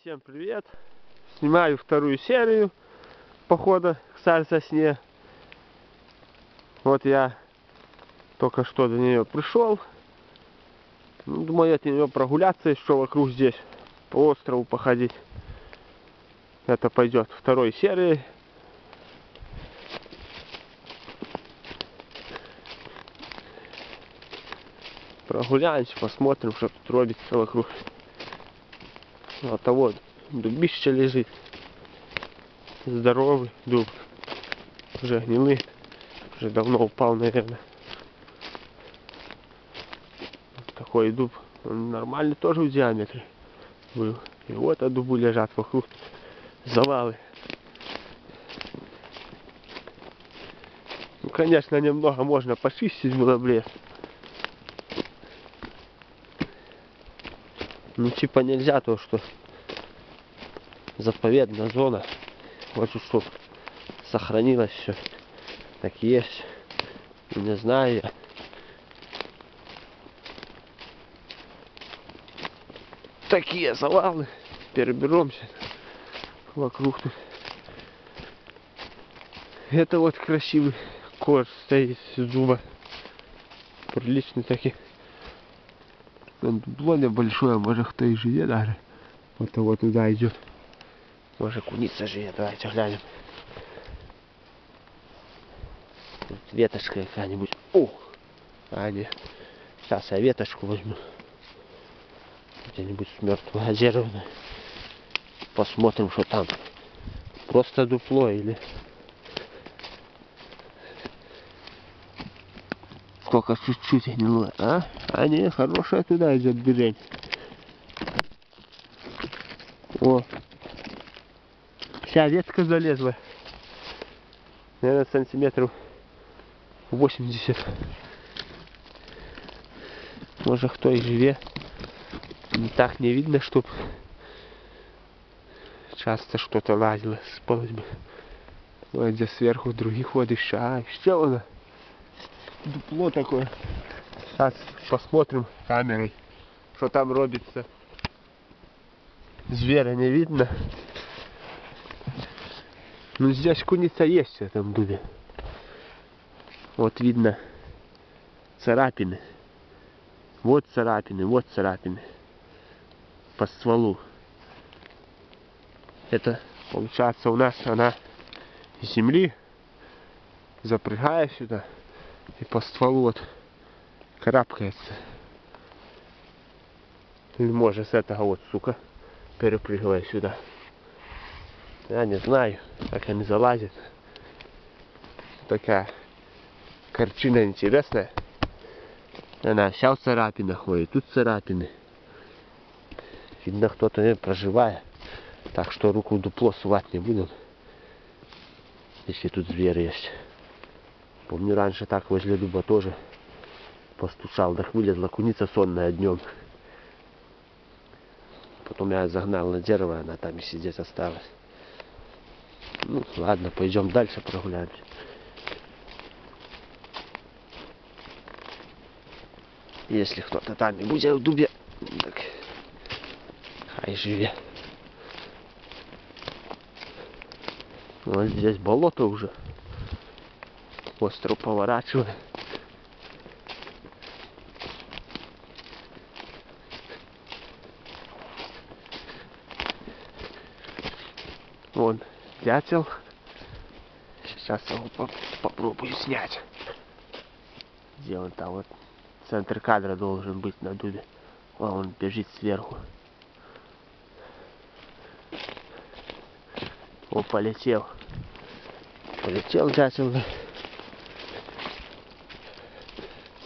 Всем привет! Снимаю вторую серию похода к Сарь сосне. Вот я только что до нее пришел. Ну, думаю, от нее прогуляться еще вокруг здесь, по острову походить. Это пойдет второй серии. Прогуляемся, посмотрим, что тут робится вокруг. А вот дубище лежит. Здоровый дуб. Уже гнилый. Уже давно упал, наверное. Вот такой дуб. Он нормальный тоже в диаметре был. И вот от дубу лежат вокруг завалы. Ну, конечно, немного можно почистить было в лес. Ну, типа нельзя то, что заповедная зона. Хочу, чтобы сохранилось все. Так есть. Не знаю я. Такие завалы. Переберемся вокруг тут. Это вот красивый корж стоит из дуба. Приличный такой. Там дупло небольшое, может кто и живет даже. Вот вот туда идет. Может куница живет, давайте глянем. Тут веточка какая-нибудь. О! А, нет. Сейчас я веточку возьму. Где-нибудь с мертвого дерева. Посмотрим, что там. Просто дупло или... Сколько чуть-чуть гнило, а? А не, хорошая туда идет бежень. О, вся ветка залезла. Наверное, сантиметров 80. Может, кто и живе. Так не видно, чтоб часто что-то лазило с полозьбы. Вот где сверху других еще. А, еще она. Дупло такое. Сейчас посмотрим камерой, что там робится. Зверя не видно. Ну здесь куница есть в этом дубе. Вот видно царапины. Вот царапины, вот царапины. По стволу. Это получается у нас она из земли запрягая сюда и по стволу вот карабкается. Или может с этого вот, сука, перепрыгивая сюда. Я не знаю, как они залазят. Такая картина интересная. Она вся в царапинах ходит, тут царапины. Видно, кто-то не проживает. Так что руку в дупло сувать не будем. Если тут зверь есть. Помню, раньше так возле дуба тоже постучал, так вылезла куница сонная днем. Потом я загнал на дерево, она там и сидеть осталась. Ну, ладно, пойдем дальше прогуляемся. Если кто-то там и будет в дубе, так хай живе. Вот здесь болото уже. Остров поворачивает. Вон дятел. Сейчас его по попробую снять. Где он там? Вот центр кадра должен быть на дубе. О, он бежит сверху. О, полетел. Полетел дятел.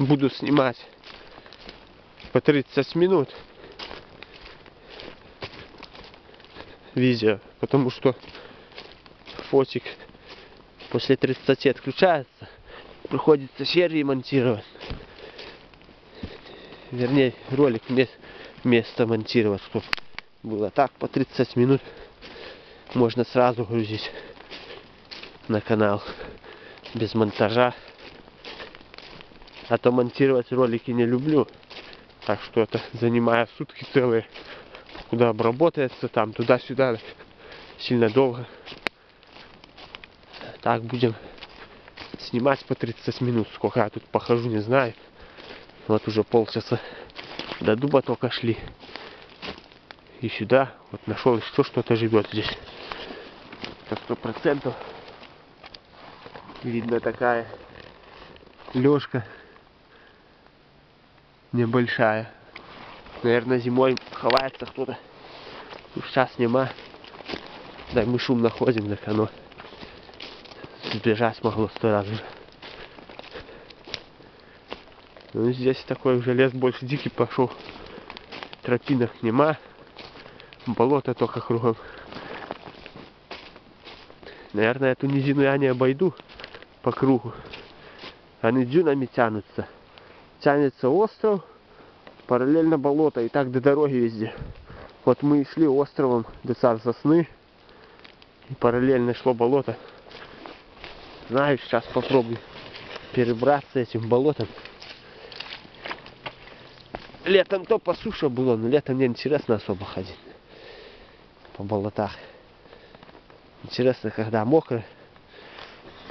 Буду снимать по 30 минут видео, потому что фотик после 30 отключается, приходится серии монтировать. Вернее, ролик место монтировать, чтобы было так по 30 минут можно сразу грузить на канал без монтажа. А то монтировать ролики не люблю. Так что это занимает сутки целые откуда обработается, там туда-сюда сильно долго. Так будем снимать по 30 минут. Сколько я тут похожу, не знаю. Вот уже полчаса до дуба только шли. И сюда вот нашел еще что-то живет здесь. Это сто процентов. Видно такая лёжка небольшая. Наверное, зимой ховается кто-то. Сейчас нема. Да, мы шум находим, так оно сбежать могло сто раз уже. Ну, здесь такой уже лес больше дикий пошел. Тропинок нема. Болото только кругом. Наверное, эту низину я не обойду по кругу. Они дюнами тянутся. Тянется остров, параллельно болото, и так до дороги везде. Вот мы шли островом до царь сосны, и параллельно шло болото. Знаю, сейчас попробую перебраться этим болотом. Летом то по суше было, но летом мне интересно особо ходить по болотах. Интересно, когда мокро,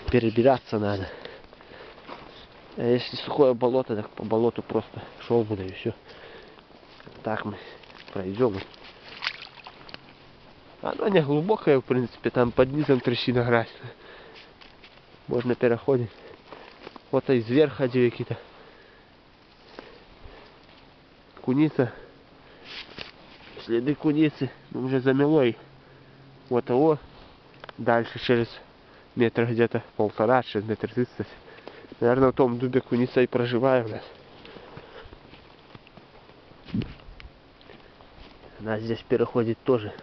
перебираться надо. А если сухое болото, так по болоту просто шел буду и все. Так мы пройдем. Оно не глубокое, в принципе, там под низом трещина грязь. Можно переходить. Вот и зверь ходил какие-то. Куница. Следы куницы. Ну, уже замело их. Вот того. Дальше через метр где-то полтора, через метр тридцать. Наверное, в том дубе куница и проживает у нас. Она здесь переходит тоже.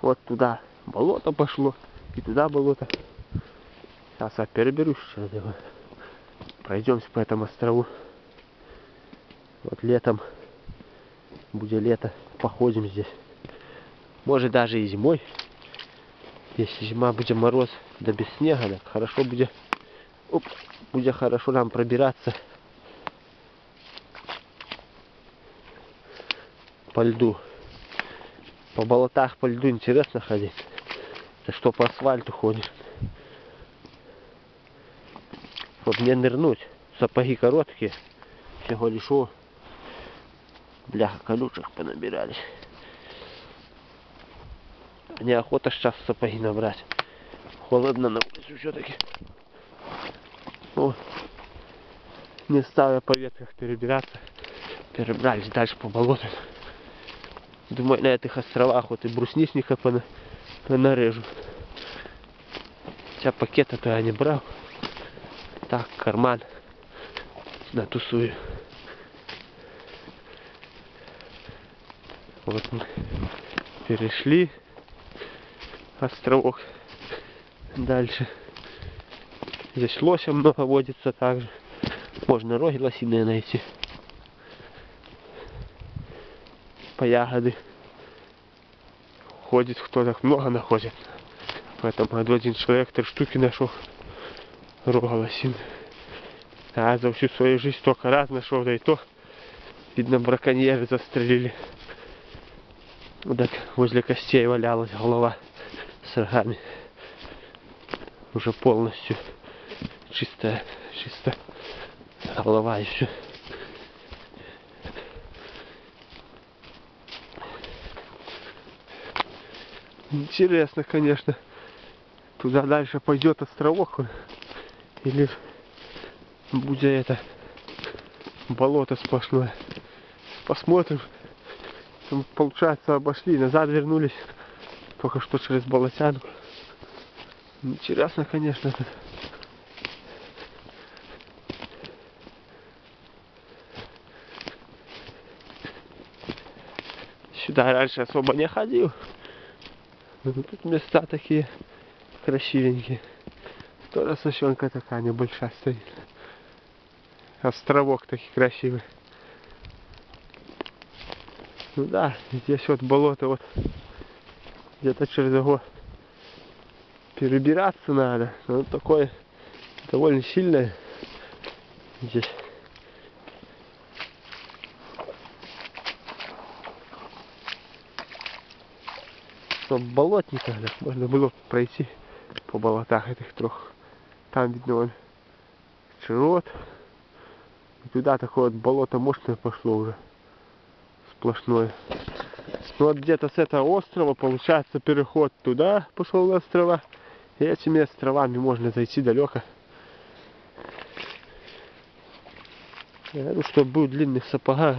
Вот туда болото пошло. И туда болото. Сейчас я переберусь сейчас его. Пройдемся по этому острову. Вот летом, будет лето, походим здесь. Может даже и зимой. Если зима будет мороз, да без снега, так хорошо будет, оп, будет хорошо нам пробираться по льду. По болотах, по льду интересно ходить. Ты что по асфальту ходишь. Чтоб не нырнуть. Сапоги короткие. Всего лишь. Бляха колючек понабирались. Неохота сейчас сапоги набрать. Холодно на улице все-таки. О, не стал я по ветках перебираться. Перебрались дальше по болоту. Думаю, на этих островах вот и брусничника пона понарежу. Хотя пакета-то я не брал. Так, карман натусую. Вот мы перешли островок. Дальше. Здесь лося много водится также. Можно роги лосиные найти. По ягоды. Ходит кто-то, много находит. В этом году один человек три штуки нашел рога лосин. А за всю свою жизнь только раз нашел, да и то, видно, браконьеры застрелили. Вот так возле костей валялась голова с рогами. Уже полностью чистая, чисто голова все. Интересно, конечно, туда дальше пойдет островок или будет это болото сплошное. Посмотрим. Получается, обошли, назад вернулись. Только что через болотянку. Интересно, конечно. Тут. Сюда раньше особо не ходил. Но тут места такие красивенькие. Тоже сосенка такая небольшая стоит. Островок такой красивый. Ну да, здесь вот болото вот где-то через его перебираться надо. Но такое довольно сильное здесь. Болотниках да, можно было пройти по болотах этих трех. Там видно вон широт. И туда такое вот болото мощное пошло уже. Сплошное. Ну вот где-то с этого острова получается переход туда пошел на острова. И этими островами можно зайти далеко. Я говорю, что был длинных сапогах.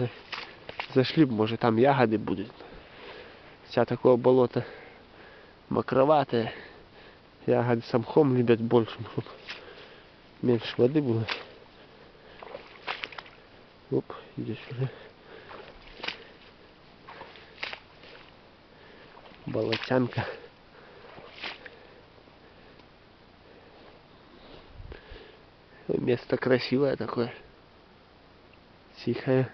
Зашли бы, может там ягоды будут. Вся такое болото мокроватое. Ягоды с мхом любят больше, чтобы меньше воды было. Оп, иди сюда. Болотянка. Место красивое такое. Тихое.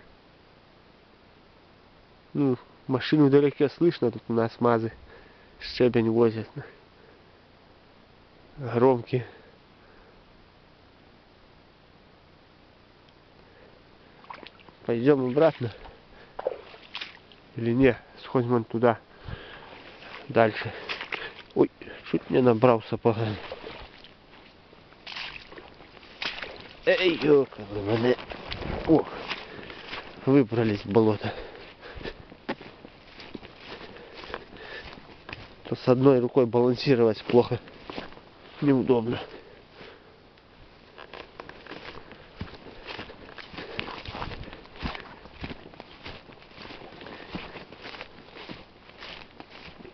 Ну, машину вдалеке слышно, тут у нас мазы щебень возят. Громкие. Пойдем обратно. Или не, сходим вон туда. Дальше. Ой, чуть не набрал сапогами. Эй, ёка, мене. О, выбрались в болото. То с одной рукой балансировать плохо. Неудобно.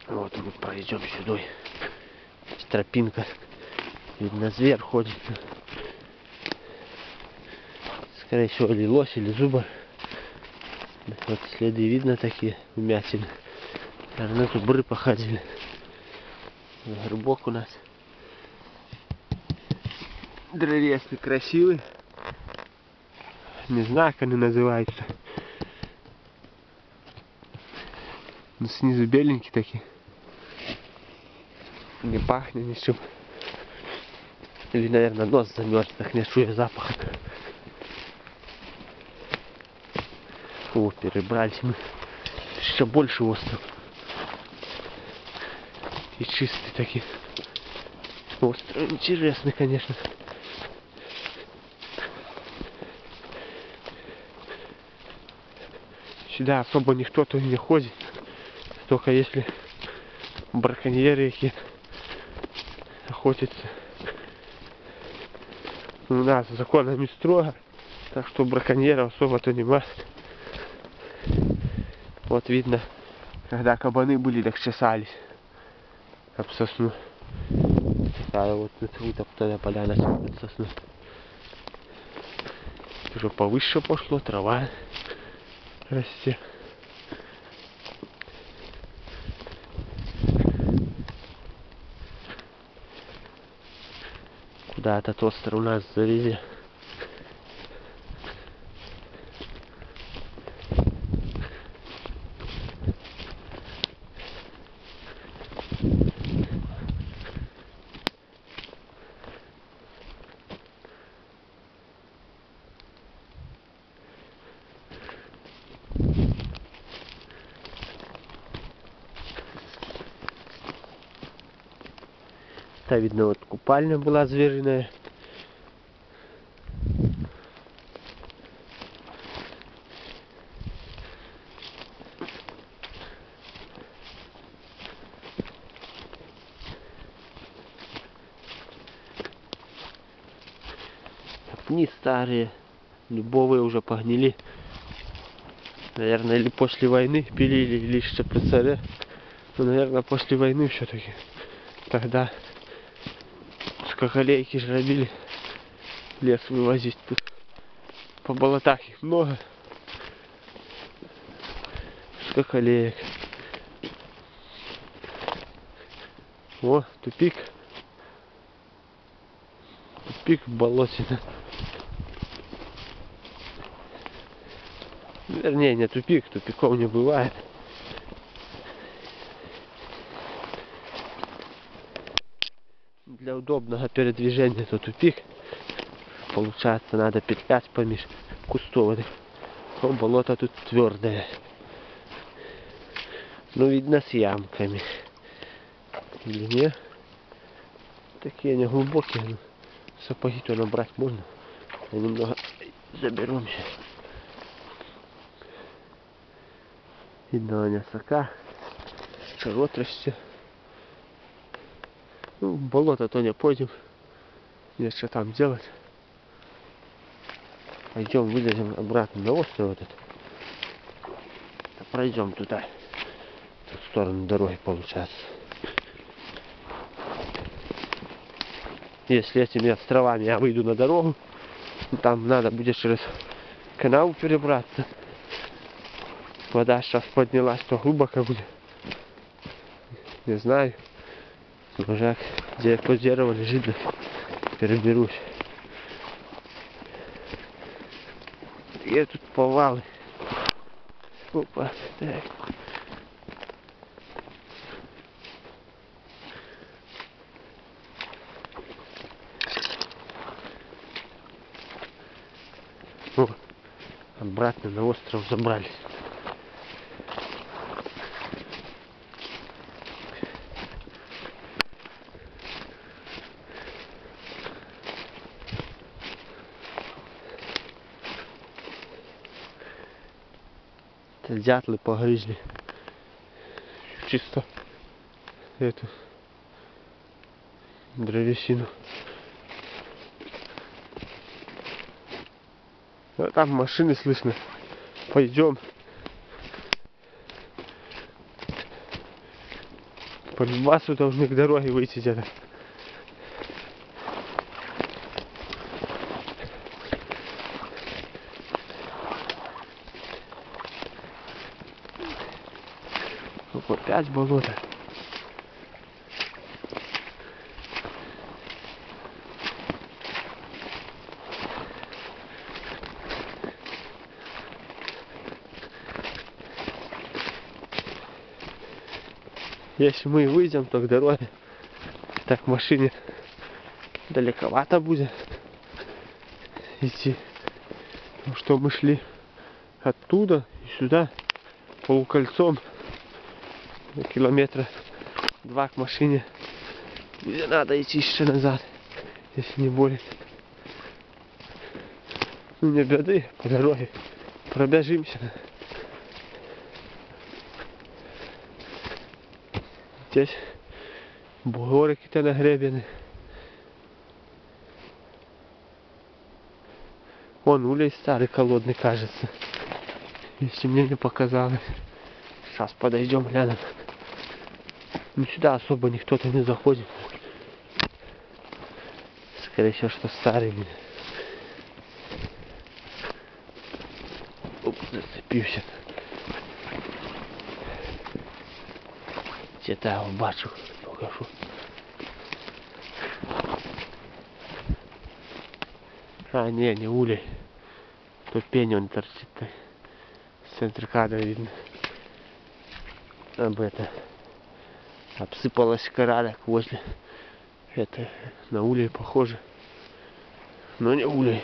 Вот мы пройдем сюда. Тропинка. Видно, зверь ходит. Скорее всего, или лось, или зуба. Вот следы видно такие, вмятины. Наверное, зубры походили. Горбок у нас. Древесный красивый. Не знаю, как они называются. Но снизу беленькие такие. Не пахнет ничем. Или, наверное, нос замерз, так не чую запаха. О, перебрались мы. Еще больше остров. И чистый такие. Остров интересный, конечно. Сюда особо никто то не ходит. Только если браконьеры какие охотятся. У нас законами строго, так что браконьеров особо-то нема. Вот видно, когда кабаны были, так чесались об сосну. А вот вытоптанная поляна под сосну. Уже повыше пошло, трава расти. Куда этот остров у нас завези. Видно вот купальня была звериная. Пни старые, любовые уже погнили. Наверное, или после войны пилили, или еще при царе. Ну, наверное, после войны все-таки. Тогда скакалейки же робили лес вывозить тут. По болотах их много. Скакалеек. О, тупик. Тупик в болоте. Вернее, не тупик, тупиков не бывает. Для удобного передвижения это тупик. Получается, надо петлять помеж кустов. Но болото тут твердое. Ну, видно, с ямками. длине. Такие не глубокие, но сапоги-то набрать можно. Я немного заберемся. Видно, они сока. Шарот растет. Ну, болото то не пойдем. Есть что там делать. Пойдем, вылезем обратно на остров этот. Пройдем туда. В сторону дороги получается. Если этими островами я выйду на дорогу, там надо будет через канал перебраться. Вода сейчас поднялась, то глубоко будет. Не знаю. Уже где по дерево лежит, да переберусь. Где тут повалы? Опа, так. О, обратно на остров забрались. Это дятлы погрызли. Чисто эту древесину. А там машины слышно. Пойдем. По Любасу должны к дороге выйти где-то. Оп, Опять болото. Если мы выйдем, то к дороге. Так машине далековато будет идти. Потому что мы шли оттуда и сюда полукольцом километра два к машине. Где надо идти еще назад, если не болит. Ну не беды, по дороге пробежимся. Здесь бугоры какие-то нагребены. Вон улей старый колодный кажется. Если мне не показалось. Сейчас подойдем, глянем. Ну сюда особо никто-то не заходит. Скорее всего, что старый. блин. Оп, зацепився. Где-то я бачу, покажу. А, не, не улей. Тут пень он торчит. так. С центра кадра видно. Об это. Обсыпалась кора так возле. Это на улей похоже. Но не улей.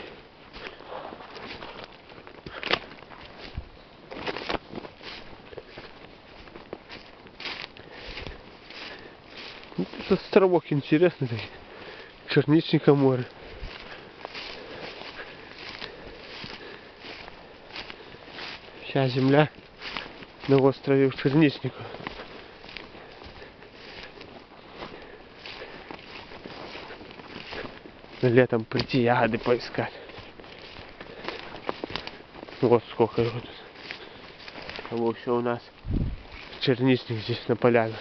Ну, Тут островок интересный такой. Черничника море. Вся земля на острове в Летом прийти ягоды поискать. Вот сколько его тут. Кого все у нас. Черничник здесь на полянах.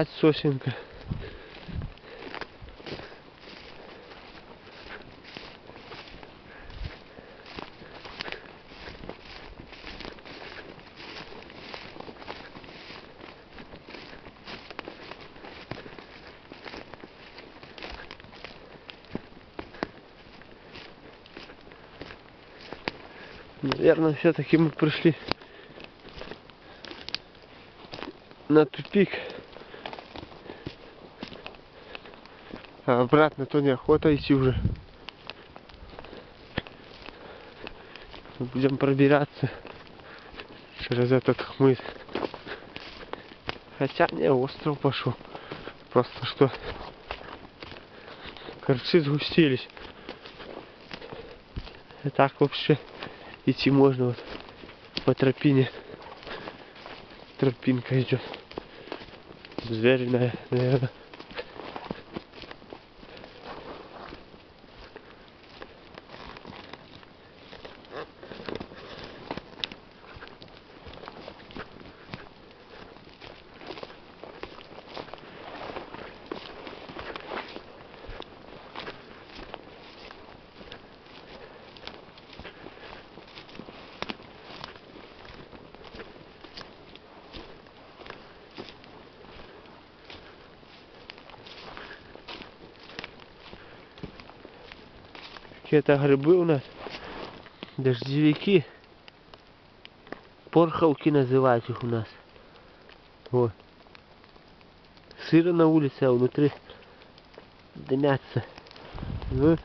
Опять сосенка. Наверное, все-таки мы пришли на тупик. А обратно то неохота идти уже. Будем пробираться через этот хмырь. Хотя не, остров пошел. Просто что корцы сгустились. И так вообще идти можно вот по тропине. Тропинка идет. Звериная, наверное. Какие-то грибы у нас. Дождевики. Порховки называют их у нас. Вот. Сыро на улице, а внутри дымятся. Ну,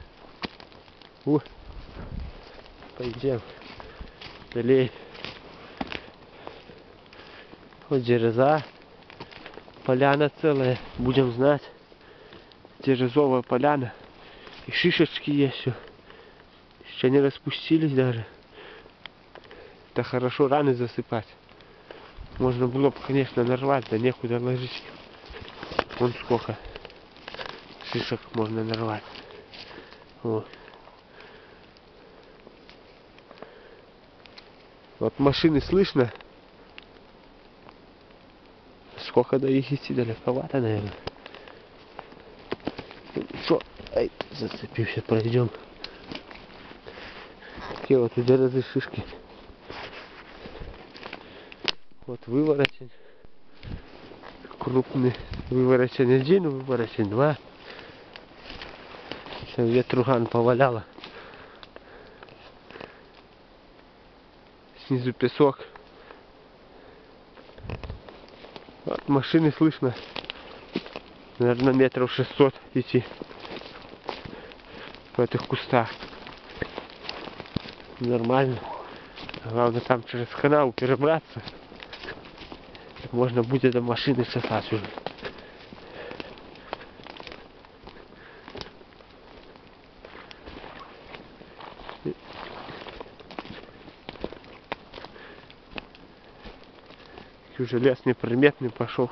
о, пойдем. Далее. Вот дереза. Поляна целая. Будем знать. Дерезовая поляна. И шишечки есть все. Еще не распустились даже. Это хорошо раны засыпать. Можно было бы, конечно, нарвать, да некуда ложить. Вон сколько шишек можно нарвать. Вот. Вот машины слышно. Сколько до их идти далековато, наверное. Что? Ай, зацепился, пройдем. Вот удержи шишки. Вот выворотень. Крупный выворотень один, выворотень два. Все ветруган поваляла. Снизу песок. Вот машины слышно. Наверное, метров 600 идти в этих кустах. Нормально. Главное там через канал перебраться. Можно будет до машины сосать уже. уже лес неприметный пошел.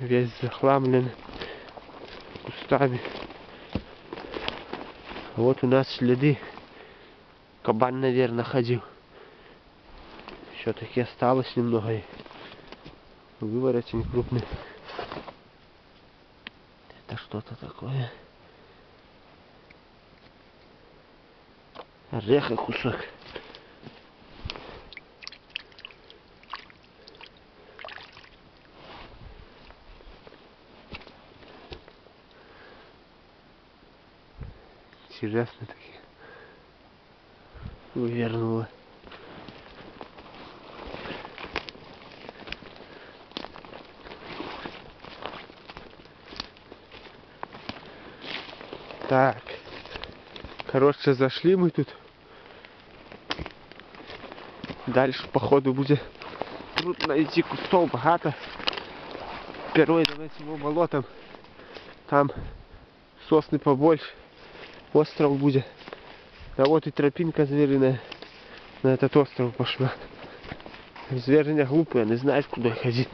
Весь захламлен кустами. Вот у нас следы. Кабан, наверное, ходил. Все-таки осталось немного. Выворотень крупный. Это что-то такое. Ореха кусок. Интересно такие. Увернула. Так. Короче, зашли мы тут. Дальше, походу, будет трудно идти кустов багато. Первый давай его болотом. Там сосны побольше. Остров будет. А вот и тропинка звериная на этот остров пошла. Звериня глупая, не знает, куда ходить.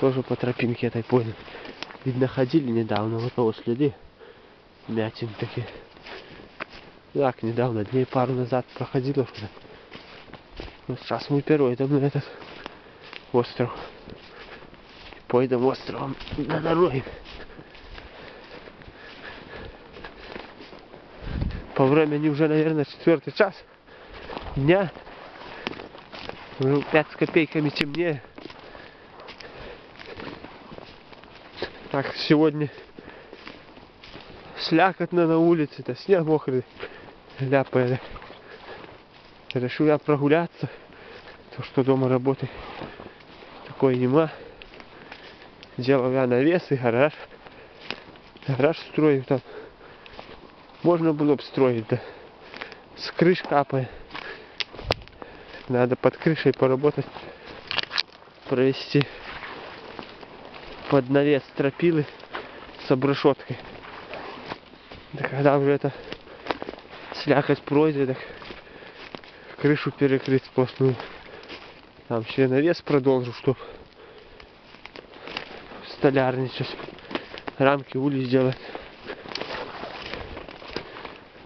Тоже по тропинке этой понял. Видно, ходили недавно, вот того следы. Мятин такие. Так, недавно, дней пару назад проходила уже. Вот сейчас мы первый идем на этот остров. Пойдем островом на дороге. По времени уже, наверное, четвертый час дня. Уже пять с копейками темнее. Так, сегодня слякотно на улице, это снег мокрый, ляпает. Решил я прогуляться. То, что дома работы такой нема. Делал я навес и гараж. Гараж строил там. Можно было бы строить, да. С крыш капает. Надо под крышей поработать. Провести под навес стропилы с обрешеткой. Да когда уже это слякоть пройдет, так крышу перекрыть сплошную. Там еще навес продолжу, чтоб столярничать. Рамки улиц сделать.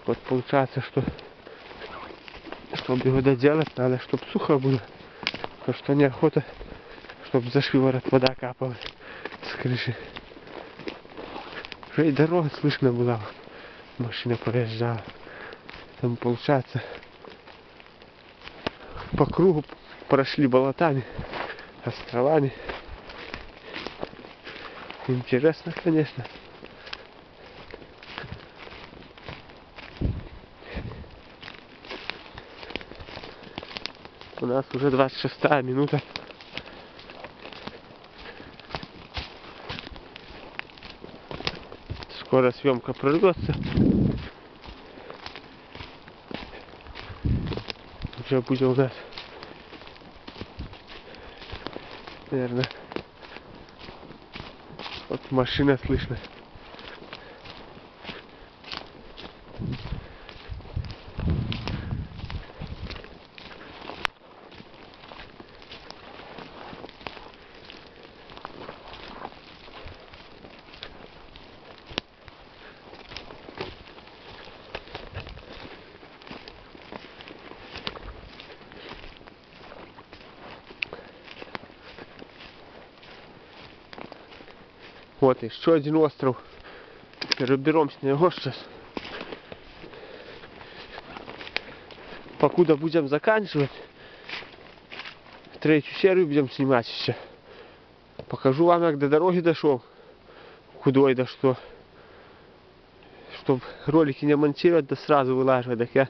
Вот получается, что чтобы его доделать, надо, чтобы сухо было. Потому что неохота, чтобы за шиворот вода капала с крыши. Уже и дорога слышно была. Машина проезжала. Там получается по кругу прошли болотами, островами. Интересно, конечно. У нас уже 26 минута. Скоро съемка прорвется. Уже будет у нас, наверное, вот машина слышно. Вот еще один остров. Переберемся на него сейчас. Покуда будем заканчивать, третью серию будем снимать еще. Покажу вам, как до дороги дошел. Худой да что. Чтобы ролики не монтировать, да сразу вылаживать. Так я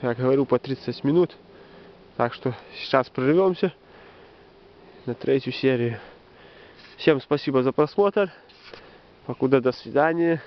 я говорю, по 30 минут. Так что сейчас прорвемся на третью серию. Всем спасибо за просмотр. Покуда до свидания.